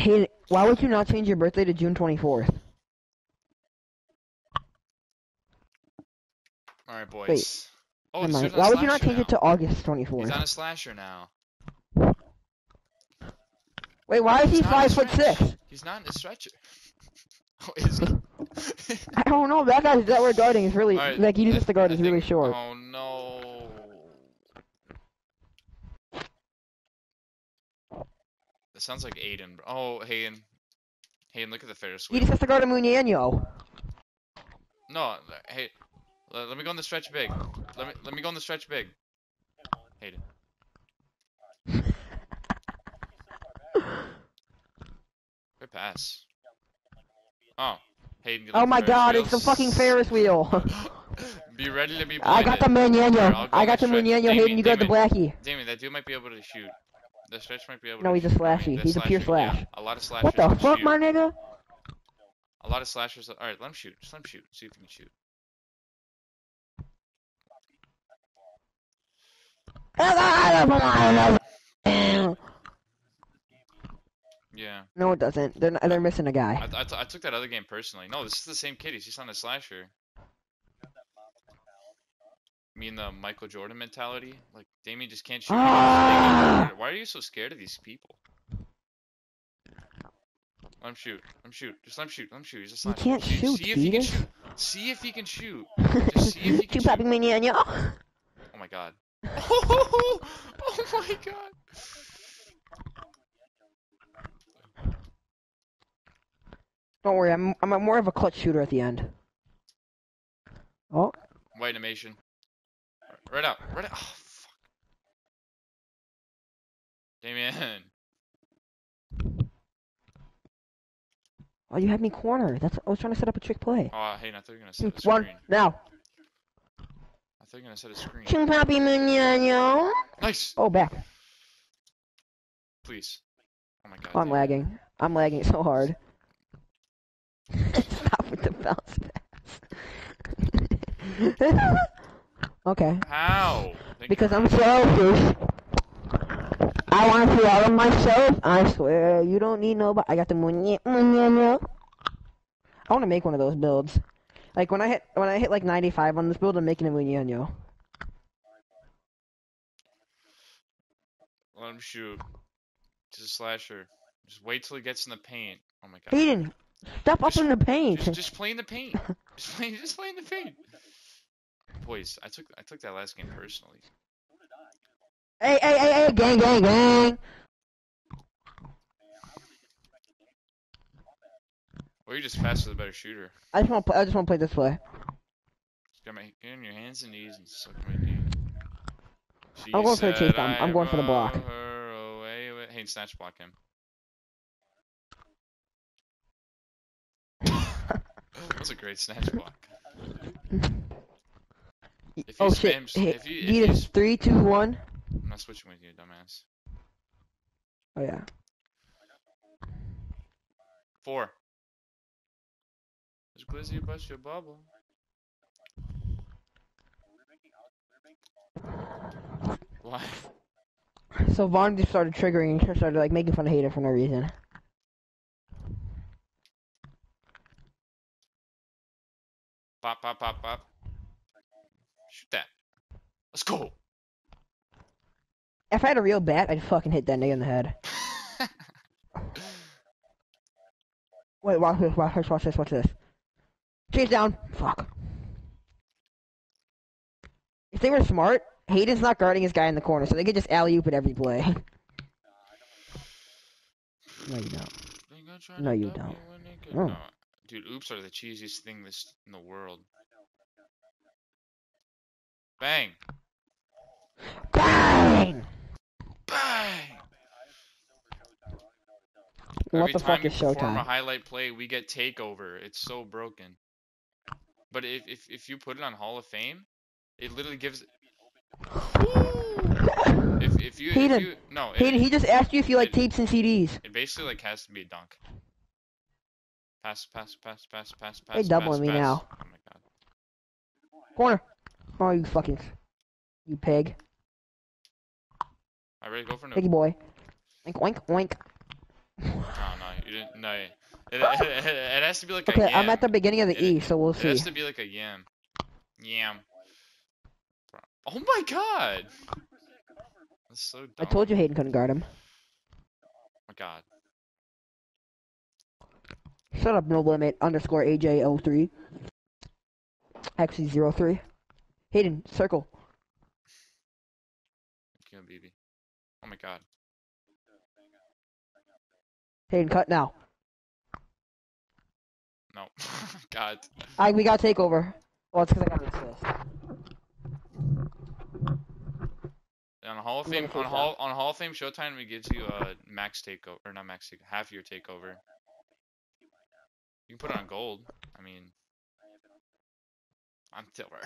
Hey, why would you not change your birthday to June 24th? All right, boys. Wait. Oh. Why would you not change it to August 24th? He's 24th? on a slasher now. Wait, why is he He's five foot six? He's not in a stretcher. Oh, is he? I don't know. That guy's that we're guarding is really Alright, like he uses the guard is really short. Oh no. That sounds like Aiden. Oh, Hayden. Hayden, look at the Ferris wheel. He just has to guard a Muñeño. No, hey, let, me go on the stretch big. Let me let me go on the stretch big. Hayden. Good pass. Oh, Hayden. Oh my god, wheels? it's the fucking Ferris wheel. Be ready to be I got the Muñeño. Alright, I'll go I got the. Muñeño. Hayden, you got the Blackie. Damien, that dude might be able to shoot. The stretch might be able No, he's a. I slashy. He's a pure slasher, yeah. slash. A lot of slashers What the fuck, shoot. my nigga? A lot of slashers. Alright, let him shoot. Just let him shoot. See if he can shoot. Yeah. No, it doesn't. They're not, they're missing a guy. I, t- I took that other game personally. No, this is the same kid. He's just on a slasher. Me and the Michael Jordan mentality. Like, Damien just can't shoot. Ah! Why are you so scared of these people? Let him shoot. Let him shoot. Just let him shoot. Let him shoot. He's a You can't see, shoot, See if he can shoot. See if he can shoot. Just see if he can shoot. Papi shoot. Muñeño. Oh my god. Oh, Oh, my god. Don't worry, I'm I'm more of a clutch shooter at the end. Oh, White animation. Right out. Right out. Oh, fuck. Damien. oh, you had me corner. That's I was trying to set up a trick play. Oh, hey, I thought you were gonna set a One screen. now. I thought you were gonna set a screen. Two Papi Muñeño. Nice. Oh, back. Please. Oh my god. Oh, I'm lagging. I'm lagging so hard. Stop with the bounce pass. okay. How? Because I'm selfish. I want to see all of myself. I swear, you don't need nobody. I got the muñeño. I want to make one of those builds. Like when I hit when I hit like 95 on this build, I'm making a muñeño. Let him shoot. Just a slasher. Just wait till he gets in the paint. Oh my god. Hayden, step up Just- in the paint. Just, just play in the paint. Just play, just play in the paint. Boys, I took I took that last game personally. Hey, hey, hey, hey, gang, gang, gang. Or you're just faster the better shooter. I just want. I just want to play this. Just get, my, get on your hands and knees and suck my dick. I'm going for the chase down. I'm going for the block. Hey, snatch block him. That's a great snatch block. If you oh shit! spam- Hey, if you- if you is three, two, one. I'm not switching with you, dumbass. Oh yeah. Four. Just glizzy bust your bubble. Why? So Vaughn just started triggering and started like making fun of Hater for no reason. Pop, pop, pop, pop. Let's go. If I had a real bat, I'd fucking hit that nigga in the head. Wait, watch this, watch this, watch this, watch this. Chase down. Fuck. If they were smart, Hayden's not guarding his guy in the corner, so they could just alley oop at every play. no, you don't. They gonna try No, you don't. No. no. Dude, oops are the cheesiest thing this in the world. Bang! Bang! Bang! What Every the fuck is perform a Showtime? highlight play, we get takeover. It's so broken. But if if if you put it on Hall of Fame, it literally gives. If if you Hayden, if you no, it, Hayden, he just asked you if you like it- tapes and CDs. it basically like has to be a dunk. Pass, pass, pass, pass, pass, pass. They doubling pass, me pass. now. Oh my god. Corner. Oh, you fucking, you pig, Alright, ready? Go for no. piggy boy. Oink, oink, oink. No, no, you didn't. No, it, it, it, it has to be like a Okay. I'm at the beginning of the E, so we'll see. It has to be like a yam. Yam. Oh my god! That's so dumb. I told you Hayden couldn't guard him. Oh my god. Shut up, no limit underscore AJ03. XC03. Hayden, circle. Oh my god. Hayden, cut now. No. god. I we got takeover. Well, it's because I got an assist. On Hall of Fame, on Hall on Hall of Fame Showtime, we gives you a max takeover or not max take, half your takeover. You can put it on gold. I mean, I'm silver.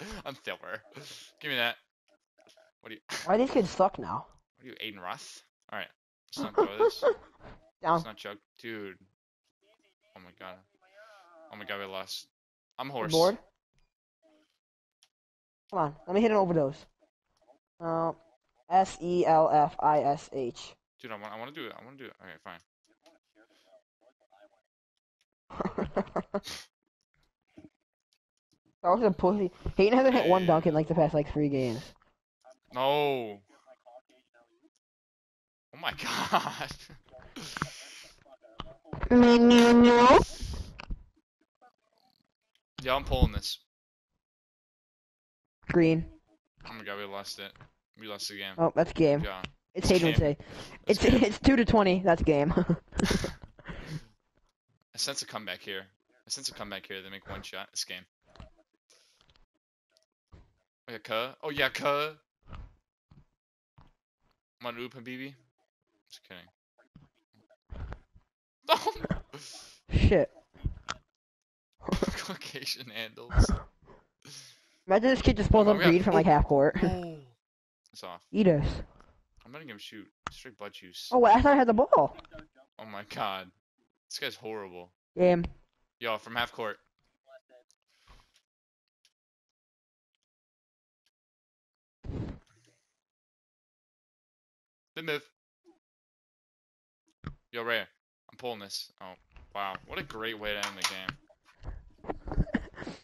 I'm silver. Give me that. What do you? Why these kids suck now? What are you, Aiden Roth? All right, let's not go this. Down. Let's not choke, dude. Oh my god. Oh my god, we lost. I'm horse. Board. Come on, let me hit an overdose. Uh, S E L F I S H. Dude, I want, I want to do it. I want to do it. Okay, fine. That was a pussy. Hayden hasn't hit one dunk in like the past like three games. No. Oh my god. yeah, I'm pulling this. Green. Oh my god, we lost it. We lost the game. Oh, that's game. Yeah. It's game. say. It's game. it's two to twenty. That's game. I sense a comeback here. I sense a comeback here. They make one shot. This game. Oh yeah, Kuh. Oh yeah, Kuh. I'm on Oop Habibi. Just kidding. Oh! Shit. Caucasian handles. Imagine this kid just pulls Oh, up we got- green from like half court. Oh. It's off. Eat us. I'm letting him shoot. Straight butt juice. Oh, wait, I thought I had the ball. Oh my god. This guy's horrible. Game. Yo, from half court. Good move. Yo, Ray, I'm pulling this. Oh, wow. What a great way to end the game.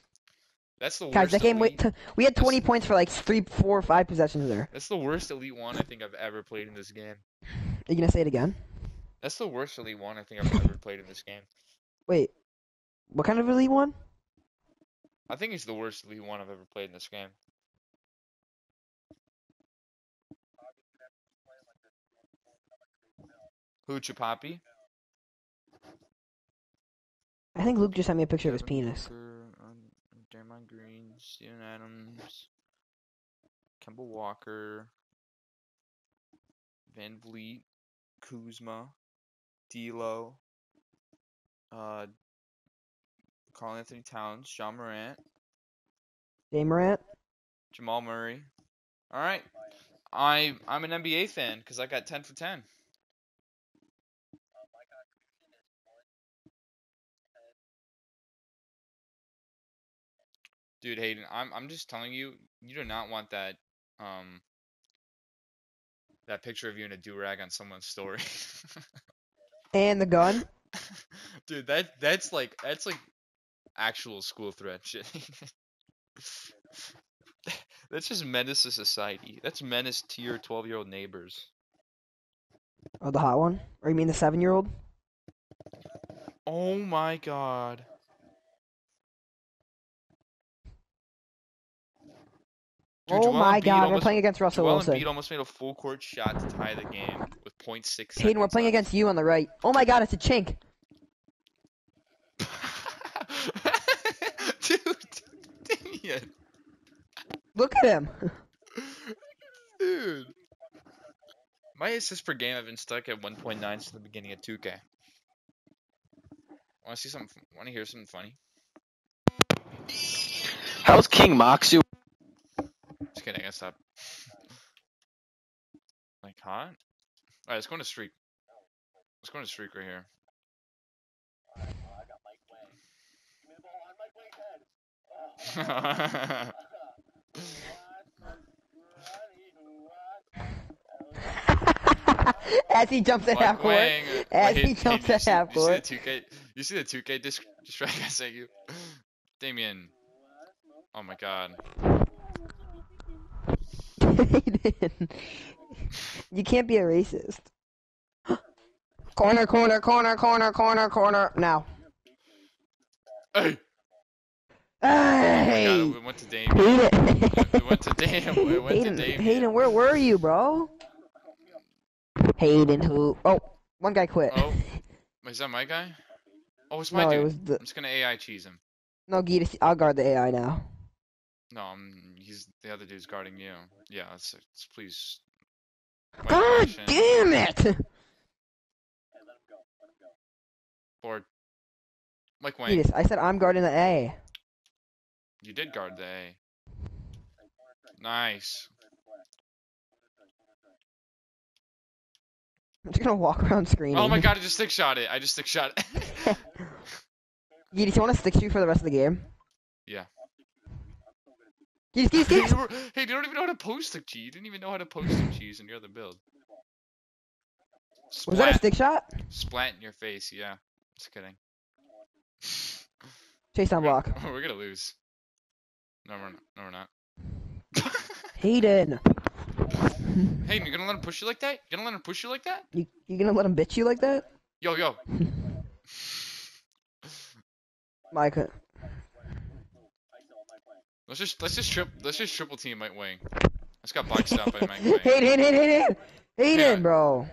That's the Guys, worst. that game. elite- t- we had 20 points for like three, four, five possessions there. That's the worst Elite One I think I've ever played in this game. Are you gonna say it again? That's the worst Elite One I think I've ever played in this game. Wait. What kind of elite one? I think it's the worst Elite One I've ever played in this game. Hoochie Poppy. I think Luke just sent me a picture of his penis. Draymond Green, Steven Adams, Kemba Walker, VanVleet, Kuzma, D'Lo, uh, Karl-Anthony Towns, John Morant, Dave Morant. Jamal Murray. All right, I I'm an NBA fan because I got 10 for 10. Dude, Hayden, I'm I'm just telling you, you do not want that um that picture of you in a do rag on someone's story. And the gun. Dude, that that's like that's like actual school threat shit. that's just menace to society. That's menace to your 12 year old neighbors. Oh, the hot one? Or you mean the seven year old? Oh my god. Dude, oh Joel my Embiid god, we're playing against Russell Joel Wilson. Embiid almost made a full court shot to tie the game with 0.6 seconds. Hayden, we're playing left. against you on the right. Oh my god, it's a chink. Dude, Damien. Look at him. Dude. My assists per game have been stuck at 1.9 since the beginning of 2K. Want to see something? Want to hear something funny? How's King Moxu? Just kidding. I gotta stop. Like hot? Alright, let's go on a streak. Let's go on a streak right here. As he jumps at half court. As he jumps at half you see the court. 2K, you see the 2K disc distract I sent you? Damien. Oh my god. You can't be a racist. corner, corner, corner, corner, corner, corner. Now. Hey! Oh my Hey! god, we went to Damien. Hayden. We went to Damien. We went Hayden, to Damien. Hayden, where were you, bro? Hayden, who? Oh, one guy quit. Oh, is that my guy? Oh, it's my no, dude. it was the I'm just gonna AI cheese him. no. Gitas, I'll guard the AI now. No, um, he's the other dude's guarding you. Yeah, let's, let's please. God Wang, damn it! Board. Mike Wang, Gitas, I said I'm guarding the A. you did guard the A. Nice. I'm just gonna walk around screaming. Oh my god, I just stick shot it. I just stick shot it. Gitas, you want to stick shoot for the rest of the game? Yeah. Hey, you hey, you don't even know how to post a cheese. You didn't even know how to post a cheese in your other build. Was that a stick shot? Splat in your face, yeah. Just kidding. Chase on We're block. We're gonna lose. No, we're not. No, we're not. Hayden, hey, you gonna let him push you like that? You gonna let him push you like that? you you gonna let him bitch you like that? Yo, yo. Mike, uh, Let's just let's just trip let's just triple team Mike Wang. I just got boxed out by Mike Wang. Hayden, Hayden, Hayden, Hayden, Hayden, Yeah. bro. oh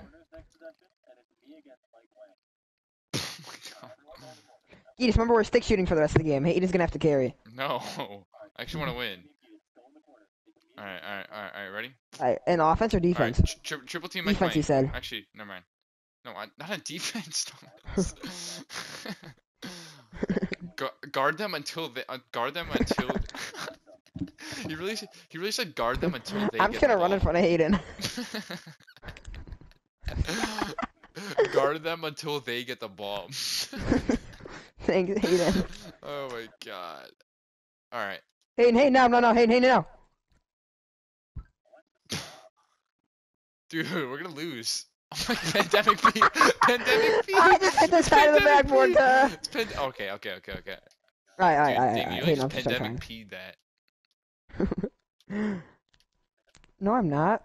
my god. Gitas, remember we're stick shooting for the rest of the game. Hayden's gonna have to carry. No. I actually want to win. Alright, alright, alright, alright, ready? Alright, in offense or Alright, defense? tri- triple team Mike Defense, Wang. you said. Actually, never mind. No, I, not a defense. Gu- guard them until they uh, guard them until he really he really said guard them until they I'm get just gonna run in front of Hayden. guard them until they get the ball. Thanks, Hayden. oh my god. All right. Hayden, Hayden, now, no, no, Hayden, Hayden, now. Dude, we're gonna lose. Pandemic P. Pandemic P. I just hit the side of the backboard. Uh... Pand- okay, okay, okay, okay. Alright, alright, alright, you I'm just pandemic. P that. No, I'm not.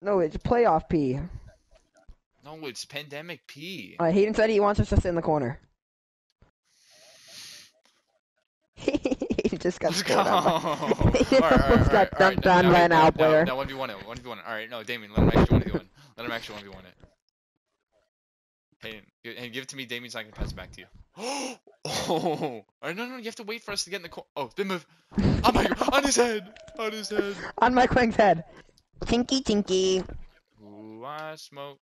No, it's playoff P. No, it's pandemic P. Alright, Hayden said he wants us to sit in the corner. he just got Let's scored go. on. Alright, He alright, almost got alright, dunked on now- by an now- out player. Now, now 1v1 it, 1v1 it. Alright, no, Damien, let him actually 1v1. Let him actually 1v1 it. Hey, hey, give it to me, Damien, so I can pass it back to you. oh! Alright, no, no, you have to wait for us to get in the corner. Oh, spin move. Oh my god, on his head! On his head. On Mike Wang's head. Tinky, tinky. Who I smoke,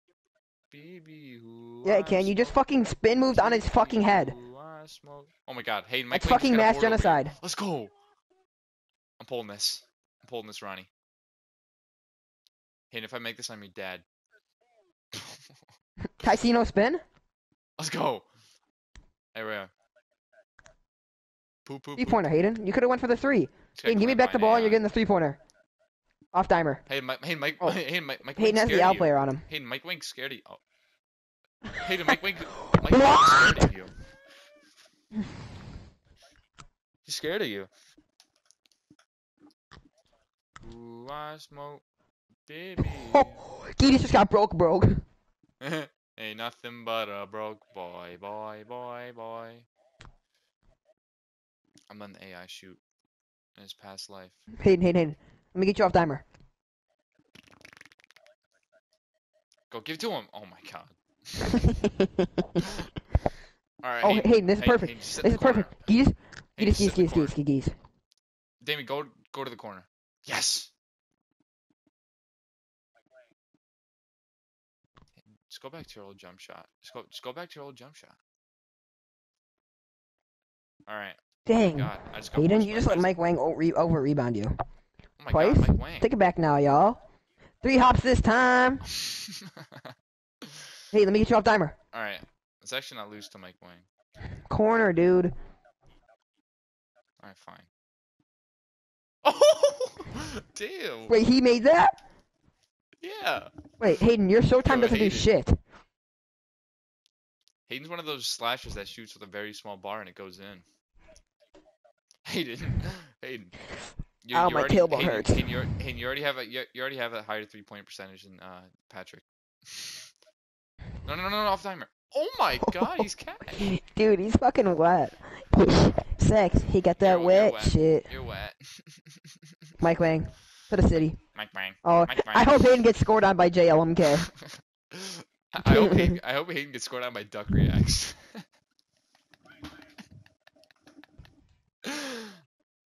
baby, who Yeah, I can you just fucking spin moved on his fucking head? smoke. Oh my god, hey, Mike That's Wang's fucking mass genocide. Let's go! I'm pulling this. I'm pulling this, Ronnie. Hey, and if I make this, I'm your dad. Casino spin? Let's go. Hey, where? Poop, poop, Three poop. pointer, Hayden. You could have went for the three. Hayden, give me back the ball and you're getting the three pointer. Off timer. Hey, Mike. Hey, Mike. Oh. Hey, Mike. Mike. Hayden has the out player on him. Hayden, Mike Wank's scared of you. Oh. Hayden, Mike Wink. Mike Wank's scared of you. He's scared of you. Ooh, I smoke, baby. Oh, just got broke, broke. Ain't nothing but a broke boy, boy, boy, boy. I'm the AI shoot in his past life. Hayden, Hayden, Hayden. Let me get you off timer. Go give it to him. Oh my god. Alright. oh, Hayden, this is perfect. Hayden, This is corner. perfect. Geese, Hayden, geese, geese, geese, geese, geese. Damien, go go to the corner. Yes. Just go back to your old jump shot. Just go just go back to your old jump shot. Alright. Dang. God, I just got Hayden, pushed you just let Mike Wang over rebound you. Oh my twice? god, Mike Wang. Take it back now, y'all. Three hops this time. Hey, let me get you off timer. Alright. Let's actually not lose to Mike Wang. Corner, dude. Alright, fine. Oh damn. Wait, he made that? Yeah. Wait, Hayden, your Showtime Yo, doesn't do shit. Hayden's one of those slashers that shoots with a very small bar and it goes in. Hayden, Hayden. You, Ow, you my already, tailbone Hayden, hurts. Hayden, you, Hayden, you already have a you, you already have a higher three point percentage than uh Patrick. No, no, no, no, off timer. Oh my God, he's cat. Dude, he's fucking wet. Sex, he got that you're wet, wet. shit. You're wet. Mike Wang, to the city. Mike bang. Oh, Mike I hope Hayden gets scored on by JLMK. I I hope Hayden, I hope Hayden gets scored on by Duck Reacts.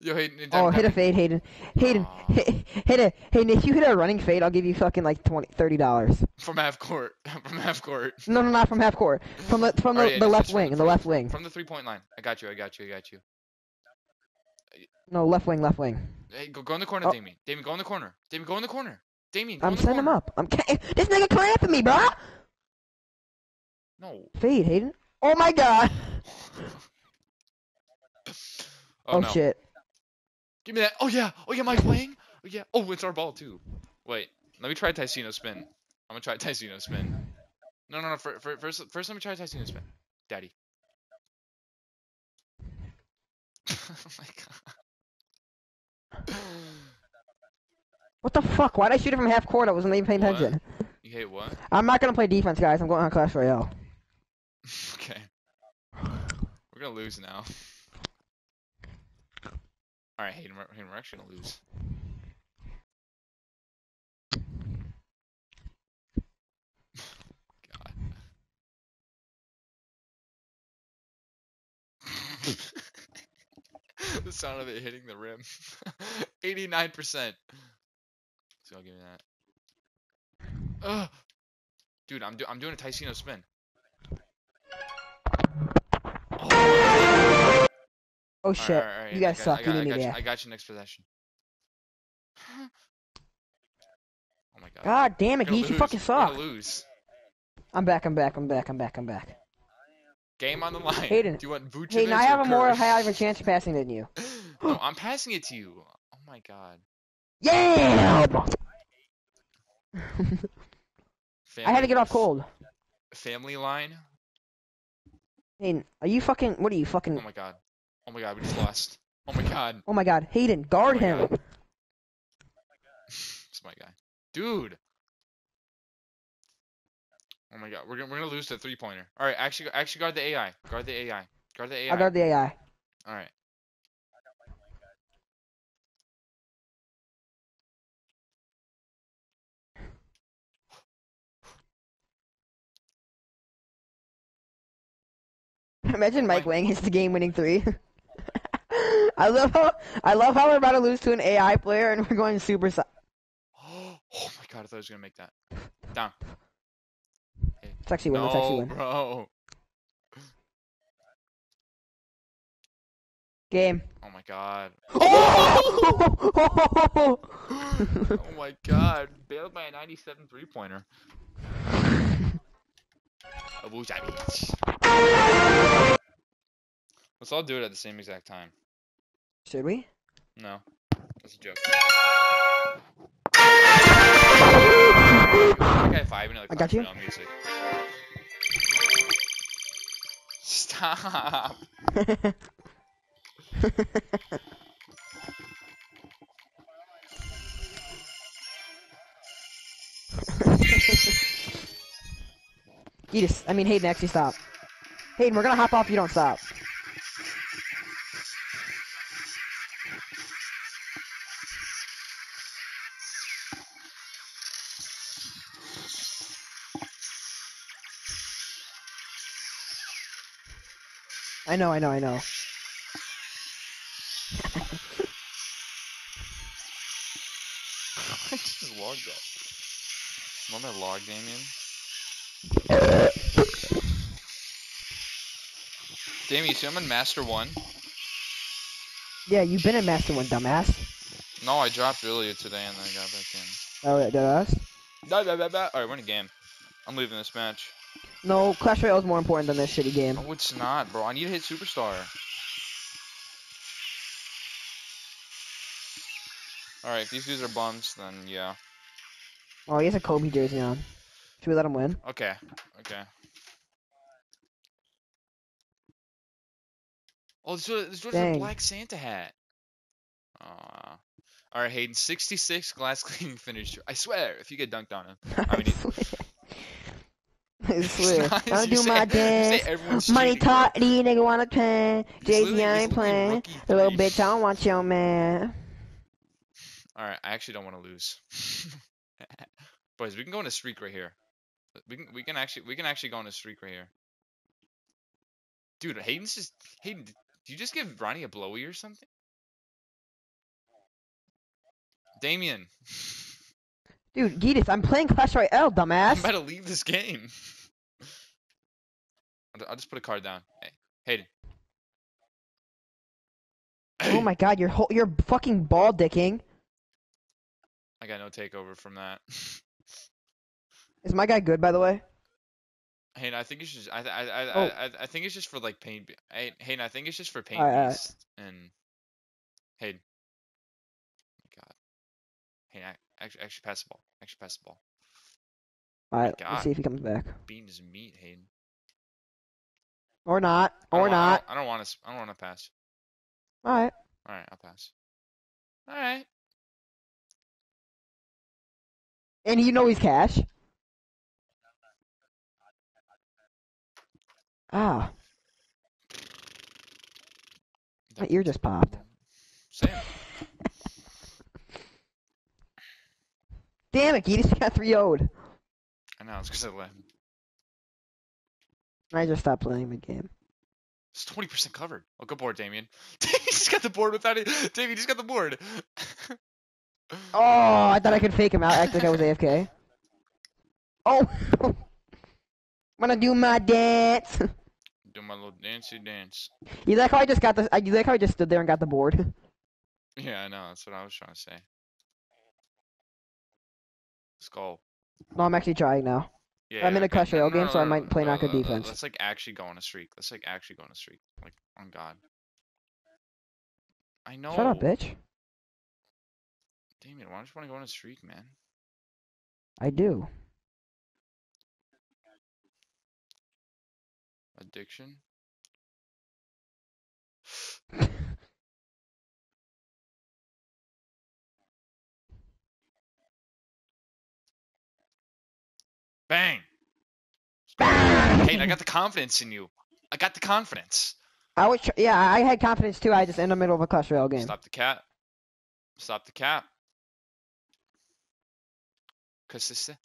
Yo, Hayden. Oh, hit a fade, Hayden. Hayden, hit, hit it. Hayden, if you hit a running fade, I'll give you fucking like 20 $30. From half court. From half court. No, no, not from half court. From the from the, Alright, yeah, the left from wing, the- the left wing. From the three point line. I got you, I got you, I got you. No, left wing, left wing. Hey, go, go in the corner, Oh. Damien. Damien, go in the corner. Damien, go in the corner. Damien, go I'm sending him up. I'm ca- this nigga clamping me, bro. No. Fade, Hayden. Oh my god. Oh, Oh, no. shit. Give me that. Oh yeah. Oh yeah, Mike Wang. Oh yeah. Oh, it's our ball too. Wait. Let me try Ticino spin. I'm gonna try Ticino spin. No, no, no. fir- fir- First, first, let me try Ticino spin. Daddy. oh my god. What the fuck? Why'd I shoot it from half court? I wasn't even paying What? attention. You hate what? I'm not gonna play defense, guys. I'm going on Clash Royale. okay. We're gonna lose now. All right, Hayden. We're, Hayden, we're actually gonna lose. God. the sound of it hitting the rim. 89%. So I'll give me that. Ugh. Dude, I'm, do- I'm doing a Ticino spin. Oh, Oh shit. alright, alright, You I guys suck. I You got, I got me you. I got you next possession. Oh my god. God damn it, Geese, you fucking suck. I'm back, I'm back, I'm back, I'm back, I'm back. Game on the line. Hayden, Do you want Vucevic Hayden, I have a more high of a chance of passing than you. no, I'm passing it to you. Oh my god. Yeah! I had to get off cold. Family line. Hayden, are you fucking, what are you, fucking, Oh my god. Oh my god, we just lost. Oh my god. oh my god, Hayden, guard Oh my him. God. It's my guy. Dude. Oh my god, we're gonna we're gonna lose to three pointer. All right, actually actually guard the AI. Guard the AI. Guard the AI. I guard the AI. All right. Imagine Mike Wang hits the game-winning three. I love how I love how we're about to lose to an AI player and we're going super. Si- Oh my god, I thought I was gonna make that. Down. It's actually win. It's actually win. bro. Game. Oh my god. Oh! Oh my god. Bailed by a 97 three pointer. Abu Dhabi. Let's all do it at the same exact time. Should we? No. That's a joke. Okay, five and like I got you. Stop. you just, I mean, Hayden, actually stop. Hayden, we're gonna hop off. You don't stop. I know, I know, I know. I just logged up. Want that log, Damien? Damien, you see I'm in Master 1? Yeah, you've been in Master One, dumbass. No, I dropped earlier today and then I got back in. Oh, yeah, dumbass. Alright, we're in a game. I'm leaving this match. No, Clash Royale is more important than this shitty game. No, it's not, bro. I need to hit Superstar. Alright, if these dudes are bums, then yeah. Oh, he has a Kobe jersey on. Should we let him win? Okay. Okay. Oh, this was, this was a black Santa hat. Aw. All right, Hayden. 66 glass cleaning finish. I swear, if you get dunked on him. I mean, I swear. You do my dance. Money talk, these nigga wanna. He's Jay Z, I ain't playing. The little bitch, I don't want your man. All right, I actually don't want to lose. Boys, we can go on a streak right here. We can we can actually we can actually go on a streak right here. Dude, Hayden's just Hayden. Did you just give Ronnie a blowy or something? Damien, Dude, Gitas, I'm playing Clash Royale, dumbass. I'm about to leave this game. I'll, just put a card down. Hey, Hayden. Oh my god, you're you're fucking ball dicking. I got no takeover from that. Is my guy good, by the way? Hayden, I think it's just I I I, Oh. I, I think it's just for like pain. Hey, Hayden, I think it's just for pain alright. beast and Hayden. Oh my God. Hayden, I, actually, actually pass the ball. Actually pass the ball. Alright, God. Oh let's see if he comes back. Beans meat, Hayden. Or not. Or I not. I don't want to. I don't want to pass. Alright. All right, I'll pass. All right. And you know he's cash. Ah, my ear just popped. Same. Damn it, Gitas got 3 0'd. I know. It's because I him. I just stopped playing the game. It's twenty percent covered. Oh, good board, Damien. he just got the board without it. Damien just got the board. Oh, I thought I could fake him out, act like I was AFK. Oh! Wanna do my dance? Do my little dancey dance. You like how I just got the? I- You like how I just stood there and got the board? Yeah, I know. That's what I was trying to say. Let's. No, I'm actually trying now. Yeah, I'm in a. Clash Royale game, so I might play no, not good no, no, defense. Let's like actually go on a streak. Let's like actually go on a streak. Like on God. I know. Shut up, bitch. Damien, why don't you want to go on a streak, man? I do. Addiction. Bang! Bang! Hey, I got the confidence in you. I got the confidence. I was. Tr- yeah, I had confidence too. I just in the middle of a Clash Royale game. Stop the cat. Stop the cat. Consistent.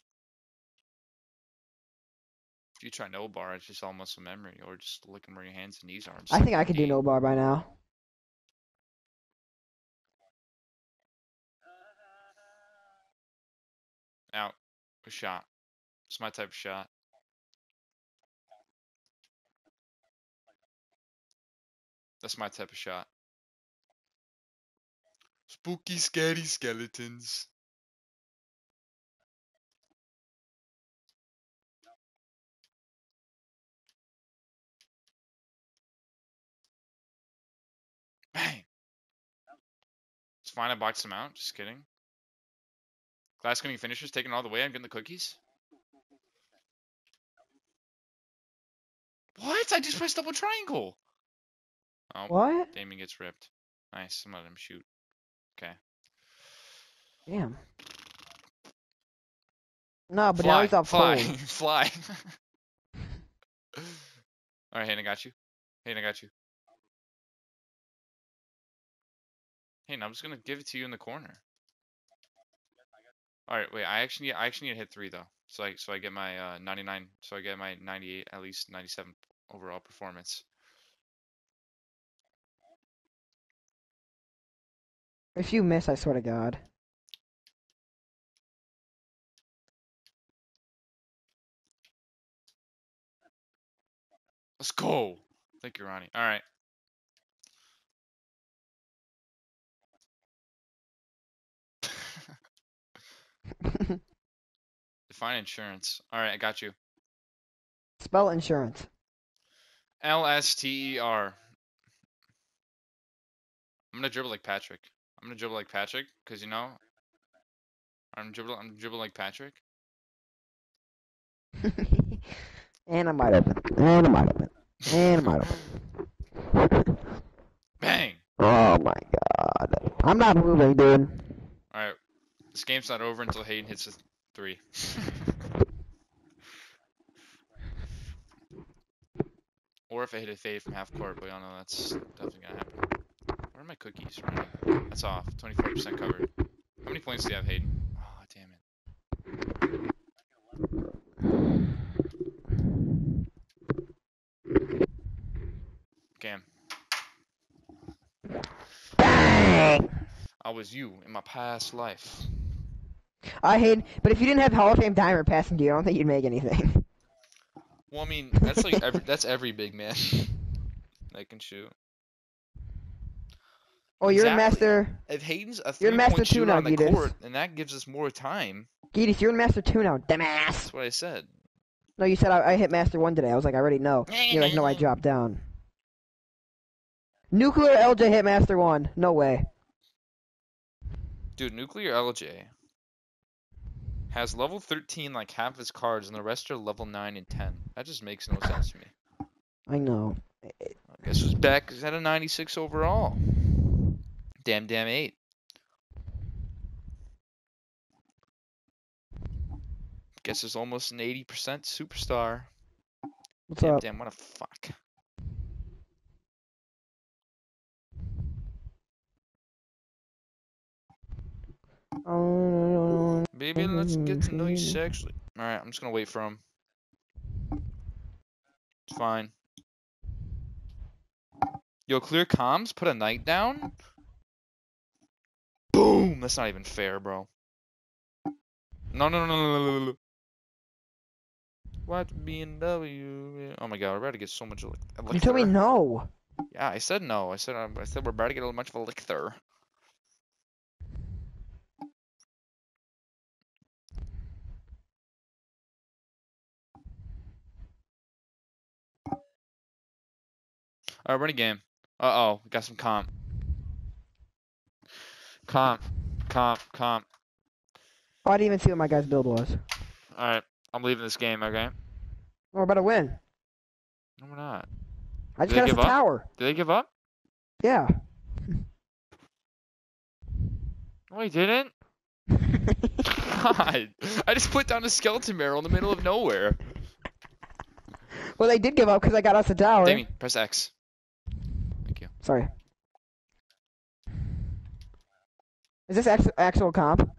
If you try no bar, it's just all muscle memory, or just looking where your hands and knees are. I think I could do no bar by now. Out. A shot. It's my type of shot. That's my type of shot. Spooky, scary skeletons. Bang! It's fine, I boxed him out. Just kidding. Glass cleaning finishers taking all the way. I'm getting the cookies. What? I just pressed double triangle. Oh, What? Damien gets ripped. Nice. I'm letting him shoot. Okay. Damn. No, but fly, now he's off fly, fly. All right, Hayden, I got you. Hayden, I got you. Hayden, I'm just gonna give it to you in the corner. All right, wait. I actually, need, I actually need to hit three though, so I, so I get my uh, 99, so I get my 98, at least 97 overall performance. If you miss, I swear to God. Let's go. Thank you, Ronnie. All right. Define insurance. All right, I got you. Spell insurance. L S T E R. I'm gonna dribble like Patrick. I'm gonna dribble like Patrick, cause you know. I'm dribbling. I'm dribbling like Patrick. and I might open. And I might open. And I might open. Bang! Oh my god. I'm not moving, dude. All right. This game's not over until Hayden hits a three. or if I hit a fade from half court, but y'all know that's definitely gonna happen. Where are my cookies? Right. That's off. 24% covered. How many points do you have, Hayden? Oh, damn it. Cam. I was you in my past life. I hate, but if you didn't have Hall of Fame diamond passing to you, I don't think you'd make anything. Well, I mean, that's like every that's every big man that can shoot. Oh, you're Exactly. a master. If Hayden's a You're three master two now, on the court, and that gives us more time. Gideon, you're in master two now, dumbass. That's what I said. No, you said I, I hit master one today. I was like, I already know. You're like, no, I dropped down. Nuclear LJ hit master one. No way. Dude, Nuclear LJ has level 13 like half his cards, and the rest are level 9 and 10. That just makes no sense to me. I know. I guess his back is at a 96 overall. Damn, damn, 8. Guess it's almost an 80% superstar. What's Damn, up? damn, what a fuck. Baby, let's get to know you sexually. Alright, I'm just gonna wait for him. It's fine. Yo, clear comms? Put a knight down? Boom! That's not even fair, bro. No, no, no, no, no, no, no. What BMW? Oh my god, we're about to get so much. Elixir. you told me no. Yeah, I said no. I said um, I said we're about to get a much of a elixir. Alright, run a game. Uh oh, we got some comp. Comp, comp, comp. Oh, I didn't even see what my guy's build was. Alright, I'm leaving this game, okay? We're about to win. No, we're not. I just they got us a up? tower. Did they give up? Yeah. No, they didn't. God, I just put down a skeleton barrel in the middle of nowhere. well, they did give up because I got us a tower. Damien, press X. Sorry. Is this act- actual comp?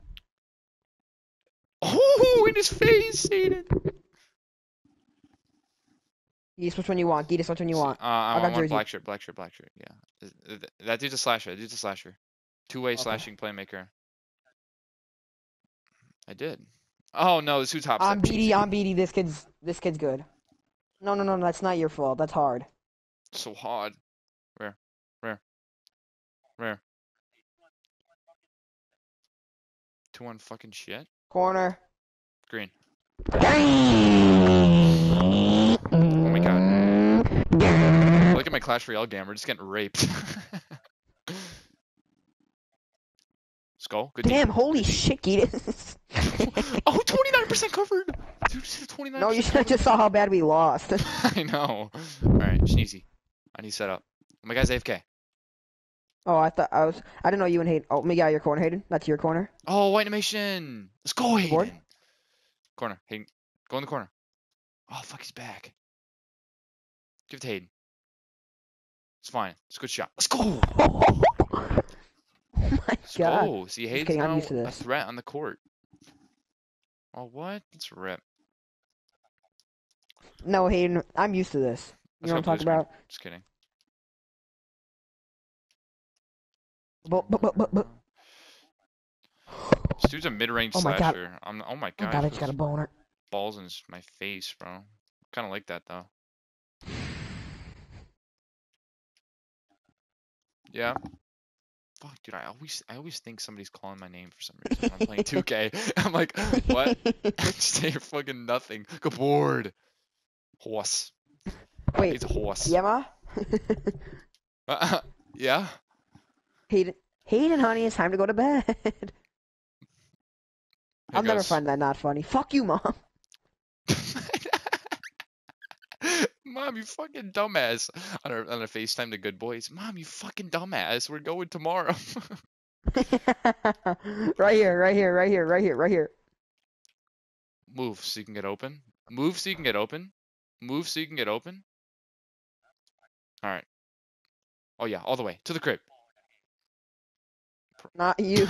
Oh, in his face, Aiden. Geese, which one you want? Geese, which one you want? Uh, I, got want jersey. black shirt, black shirt, black shirt. Yeah, Th- th- that dude's a slasher. That dude's a slasher. Two-way Okay. slashing playmaker. I did. Oh no, this who tops I'm BD. I'm BD. This kid's this kid's good. No, no, no, no, that's not your fault. That's hard. So hard. Where? Where? Where? Two one fucking shit. Corner. Green. Oh my god. Oh, look at my Clash Royale game. We're just getting raped. Skull. Good team. Damn, holy shit, Geetus. Oh, 29% covered. Dude, just 29%. no, you should have just saw how bad we lost. I know. Alright, Sneezy. I need set up. My guy's AFK. Oh, I thought I was. I didn't know you and Hayden. Oh, me out your corner, Hayden. That's your corner. Oh, white animation. Let's go, Hayden. Board? Corner. Hayden. Go in the corner. Oh, fuck, he's back. Give it to Hayden. It's fine. It's a good shot. Let's go. oh my Let's god. go. See, Hayden's kidding, I'm now used to a threat on the court. Oh, what? Let's rip. No, Hayden, I'm used to this. Let's You know what I'm talking about? Just kidding. But, but, but, but, but. This dude's a mid-range Oh my God. I'm, oh my Oh god. god, I just got a boner. balls in my face, bro. Kind of like that though. Yeah. Fuck, dude. I always, I always think somebody's calling my name for some reason. I'm playing 2K. I'm like, what? Stay fucking nothing. Go bored. Horse. Wait, He's a horse. Yema? Uh-uh. yeah. Hayden, Hayden, honey, it's time to go to bed. I'll never find that not funny. Fuck you, mom. Mom, you fucking dumbass. On a, on a FaceTime to good boys. Mom, you fucking dumbass. We're going tomorrow. right here, right here, right here, right here, right here. Move so you can get open. Move so you can get open. Move so you can get open. Alright. Oh yeah, all the way. To the crib. Not you.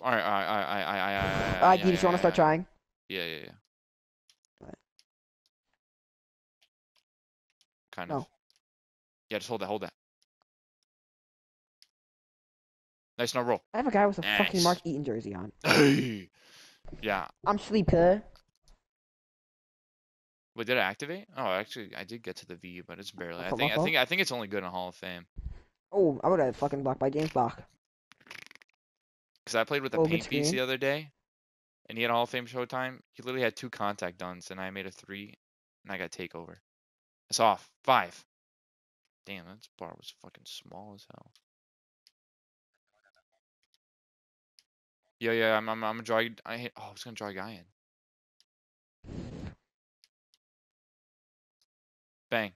Alright, alright, alright, alright, alright, alright. Uh, yeah, you just yeah, want to start trying? Yeah, yeah, yeah. What? Kind No. Yeah, just hold that, hold that. Nice, now roll. I have a guy with a fucking Mark Eaton jersey on. Yeah. I'm sleep, huh? Wait, did it activate? Oh, actually, I did get to the V, but it's barely. I think, I think, I think it's only good in Hall of Fame. Oh, I would have fucking blocked by James Bach. Cause I played with the Oh, paint screen. the other day, and he had Hall of Fame Showtime. He literally had two contact dunks, and I made a three, and I got takeover. It's off five. Damn, that bar was fucking small as hell. Yeah, yeah, I'm, I'm, I'm gonna draw. I hit. Oh, I was gonna draw a guy in. Bang.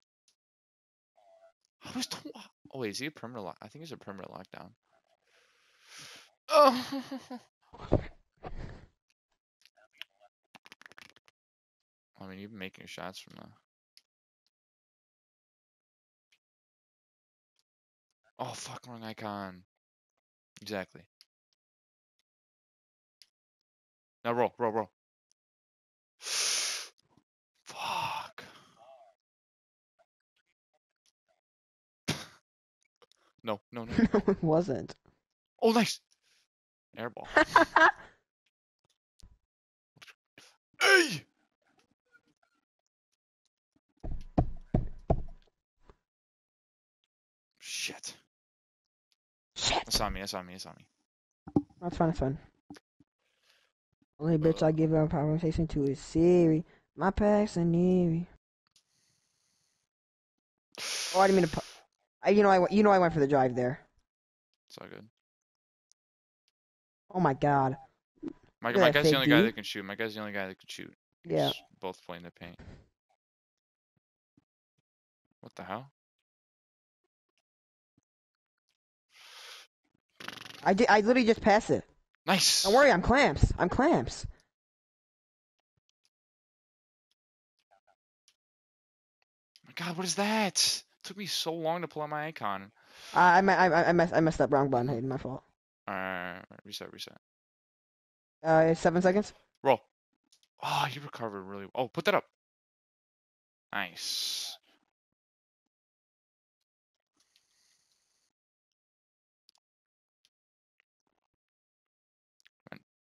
I was. T- oh wait, is he a perimeter lock? I think he's a perimeter lockdown. Oh. I mean, you've been making shots from the. Oh fuck, wrong icon. Exactly. Now roll, roll, roll. No, no, no. no, it wasn't. Oh, nice. Airball. Hey! Shit. Shit. That's on me, that's on me, that's on me. That's fine, that's fine. Only uh, bitch I give out conversation to is Siri. My packs are Neri. Oh, I didn't mean to. I, you know, I went- you know I went for the drive there. It's all good. Oh my god. My, my guy's the only guy that can shoot. My guy's the only guy that can shoot. Yeah. Just Both playing the paint. What the hell? I did. I literally just passed it. Nice. Don't worry, I'm clamps. I'm clamps. My God, what is that? Took me so long to pull out my icon. I I I I messed I messed up. Wrong button. Hayden, my fault. Alright, reset, reset. Uh, seven seconds. Roll. Oh, you recovered really. Oh, put that up. Nice.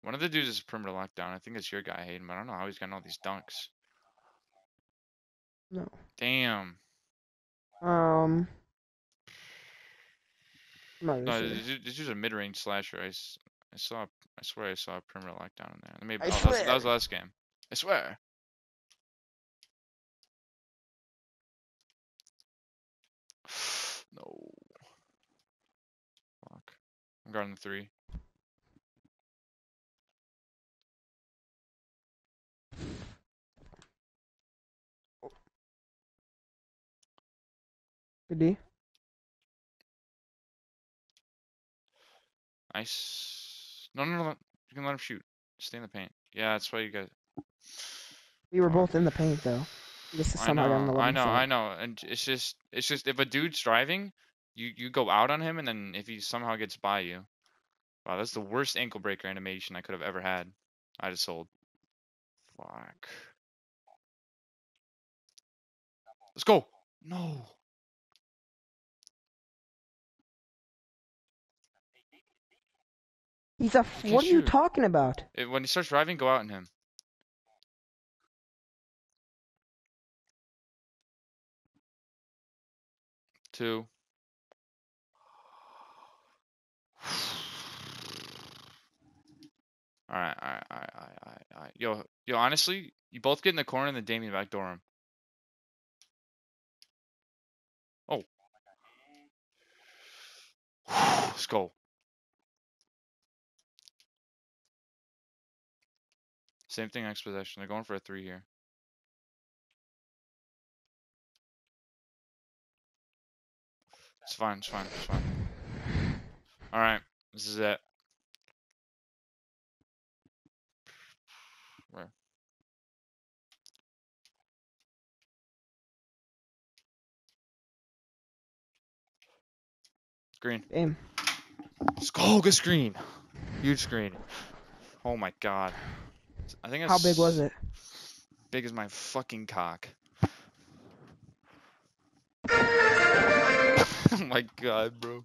One of the dudes is perimeter lockdown. I think it's your guy, Hayden, but I don't know how he's getting all these dunks. No. Damn. Um. No, this sure. dude- this is a mid-range slasher. I saw. I swear I saw a perimeter lockdown in there. Maybe I oh, that, was, that was the last game. I swear. no. Fuck. I'm guarding the three. Good D. Nice. No, no, no, no. You can let him shoot. Stay in the paint. Yeah, that's why you guys. We were both in the paint though. This is I somehow got an know, I know. I know, and it's just, it's just if a dude's driving, you you go out on him, and then if he somehow gets by you, wow, that's the worst ankle breaker animation I could have ever had. I just sold. Fuck. Let's go. No. He's a. can't What are you talking about? It, when he starts driving, go out on him. Two. Alright, alright, alright, alright, alright, alright. Yo, yo, honestly, you both get in the corner and then Damien backdoor him. Oh. Let's go. Same thing, X possession. They're going for a three here. It's fine. It's fine. It's fine. All right. This is it. Where? Green. Oh, good screen. Huge screen. Oh my god. I think How big was it? Big as my fucking cock. oh my god, bro.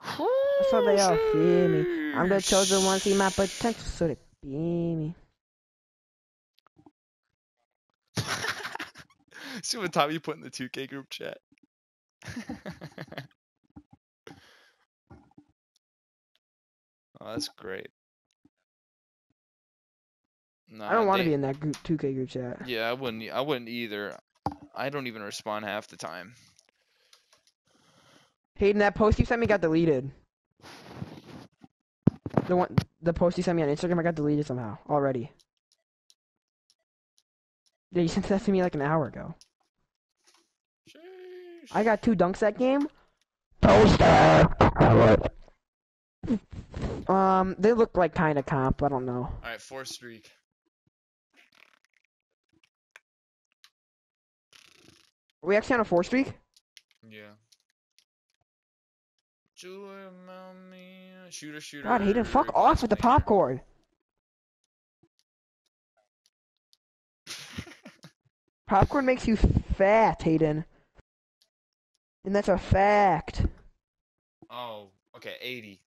That's how they all feel me. I'm the chosen one, see my potential, so they be me. See what time you put in the 2K group chat. oh, that's great. No, I don't want to be in that group 2K group chat. Yeah, I wouldn't. I wouldn't either. I don't even respond half the time. Hayden, that post you sent me got deleted. The one, the post you sent me on Instagram, I got deleted somehow already. Yeah, you sent that to me like an hour ago. Sheesh. I got two dunks that game. Poster. Um, they look like kind of comp. I don't know. All right, four streak. Are we actually on a four streak? Yeah. Mommy, shooter, shooter. God, Hayden, fuck off with the popcorn. Popcorn makes you fat, Hayden. And that's a fact. oh, okay, 80.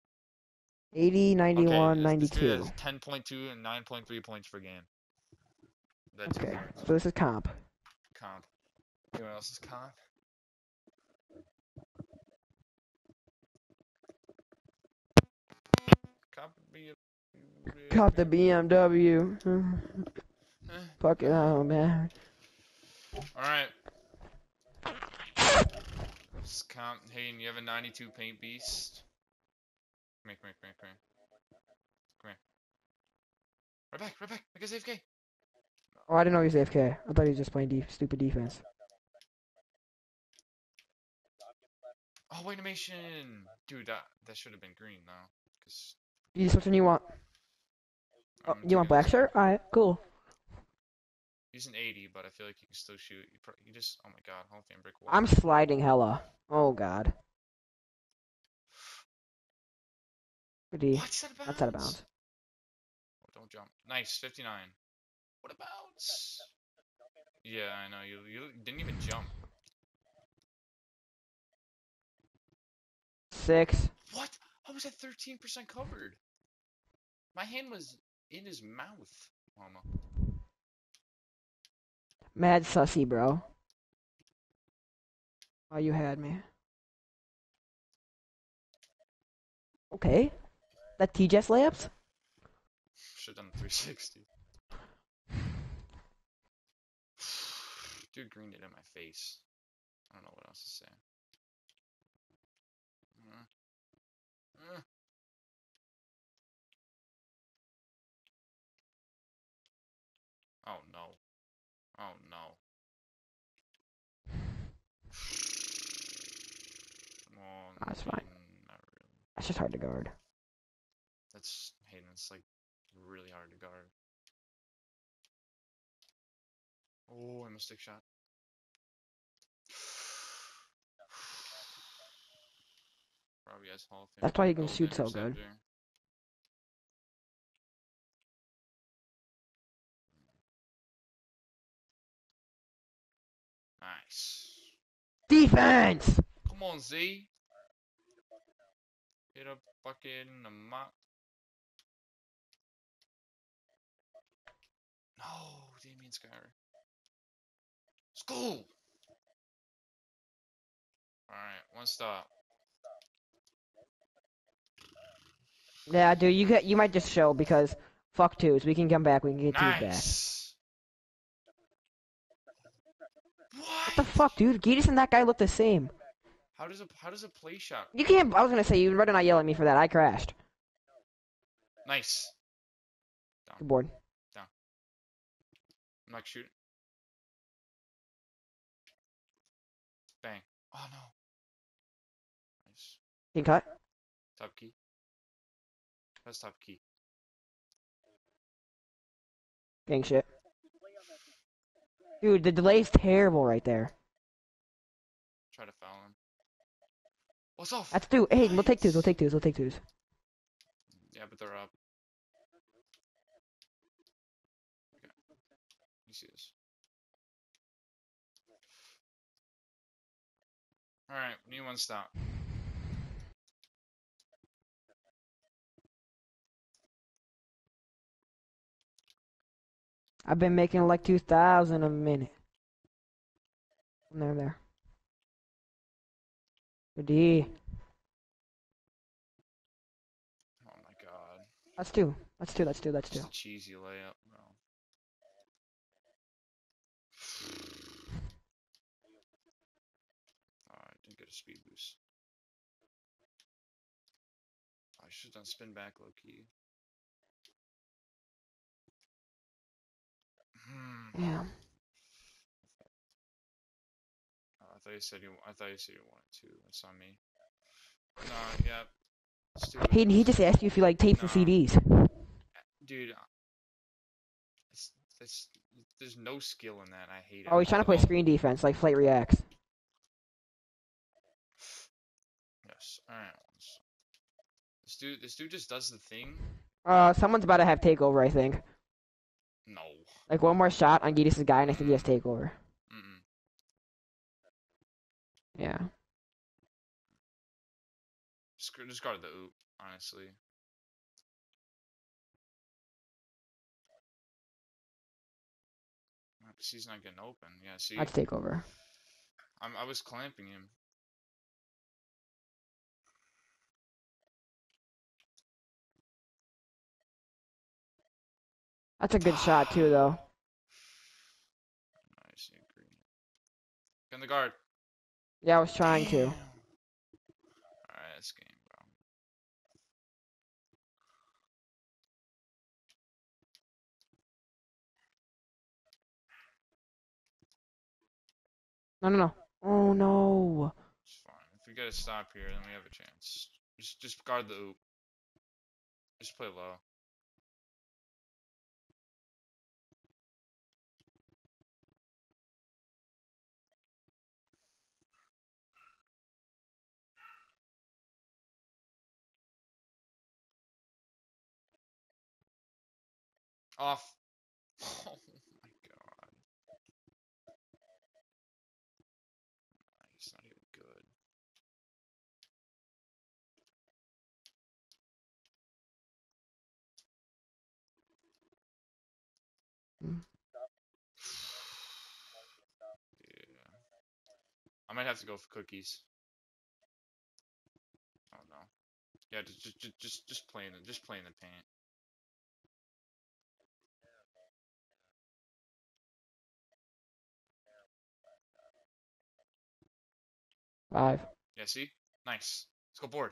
80, 91, okay, this- this dude 92. 10.2 and 9.3 points per game. That's Okay, so this is comp. comp. Anyone else's comp? Comp Cop the BMW. Fuck it, oh man. Alright. Comp. Hayden, you have a 92 paint beast. Come here, come here, come here, come here. Right back, right back. Make us AFK. Oh, I didn't know he was AFK. I thought he was just playing de- stupid defense. Oh, wait, animation. Dude, that, that should have been green now. Cause You just which one you want? Oh, you want black shirt? Alright, cool. He's an 80, but I feel like you can still shoot. You, you just, oh my god, Hall of Fame brick wall. I'm sliding hella. Oh god. Good D. What? He's out of bounds. That's out of bounds. Oh, don't jump. Nice, 59. What about? Yeah, I know. You, you didn't even jump. Six. What? I was at 13% covered? My hand was in his mouth, Mama. Mad sussy, bro. Oh, you had me. Okay. That TJS layups? Should have done 360. Dude greened it in my face. I don't know what else to say. Uh, uh. Oh no. Oh no. That's fine. Not really. That's just hard to guard. That's Hayden. It's like really hard to guard. Oh, I missed a stick shot. Probably has Hall of Fame. That's why he can shoot so good. Nice. Defense! Come on, Z. Hit a bucket in um, Damien Skyr. School. All right, one stop. Yeah, dude, you get you might just show because fuck twos. We can come back. We can get twos back. Nice. What the fuck, dude? Gideon and that guy look the same. How does a how does a play shot? You can't. I was gonna say you better not yell at me for that. I crashed. Nice. Good board. I'm not shooting. Bang. Oh no. Nice. Team cut. Top key. That's top key. Gang shit. Dude, the delay's terrible right there. Try to foul him. What's off? That's two. Hey, we'll take twos. We'll take twos. We'll take twos. Yeah, but they're up. Okay. You see this. Alright, need one stop. I've been making like two thousand a minute. I'm there, there. Good D. Oh my god. That's two. That's two. That's two. That's two. A cheesy layup, bro. Alright, didn't get a speed boost. Have done spin back low key. Hmm. Yeah. Oh, I thought you said you. I thought you said you wanted to. That's on me. No, yeah. Do. He he just asked you if you like tapes and CDs. Dude, uh, it's, it's, there's no skill in that. I hate it. Oh, he's trying to play screen defense like Flight Reacts. Yes. All right. let's- This dude, this dude just does the thing. Uh, someone's about to have takeover. I think. No. Like one more shot on Gideus' guy, and I think he has takeover. Mm-mm. Yeah. Just, just guard the oop, honestly. He's not getting open. Yeah, see, That's takeover. I'm, I was clamping him. That's a good shot too, though. Nice, I agree. Get in the guard. Yeah, I was trying to. Alright, that's game, bro. No, no, no. Oh no. It's fine. If we get a stop here, then we have a chance. Just, just guard the oop. Just play low. Off. Oh my god. He's not even good. Yeah. I might have to go for cookies. Yeah, just just just just, just play in the just playing the paint. Five. Yeah, see? Nice. Let's go board.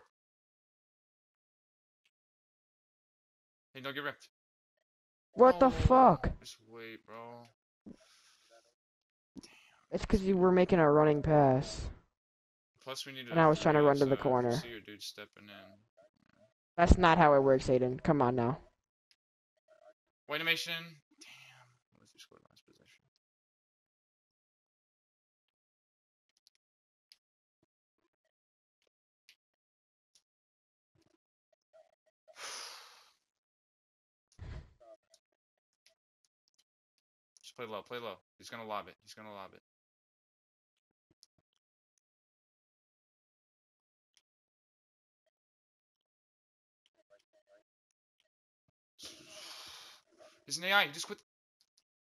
Hey, don't get ripped. What the fuck? Just wait, bro. Damn. It's because you were making a running pass. Plus, we need And I was trying to run to the corner. See your dude stepping in. That's not how it works, Aiden. Come on now. Wait animation. Damn. What if you scored last possession? Just play low, play low. He's gonna lob it. He's gonna lob it. He's an AI. He just quit.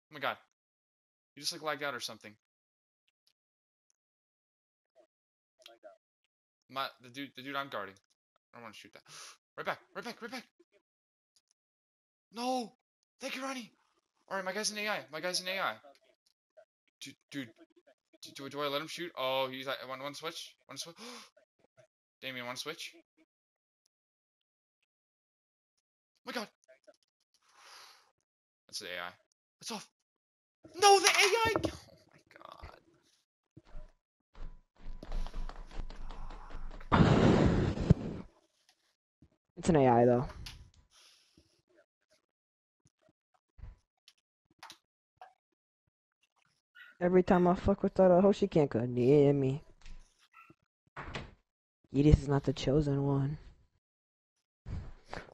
Oh my god. You just like lagged out or something. My the dude the dude I'm guarding. I don't want to shoot that. Right back, right back, right back. No! Thank you, Ronnie! Alright, my guy's an AI. My guy's an AI. Dude, dude. Do, do I let him shoot? Oh, he's like one one switch. One switch. Damien, one switch. Oh my god. That's the AI. It's off. No, the AI. Oh my god. It's an AI though. Every time I fuck with that, I hope she can't come near me. Edith is not the chosen one.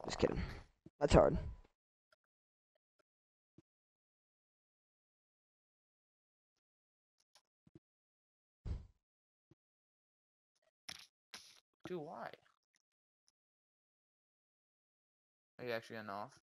Just kidding. That's hard. Dude, why? Are you actually getting off?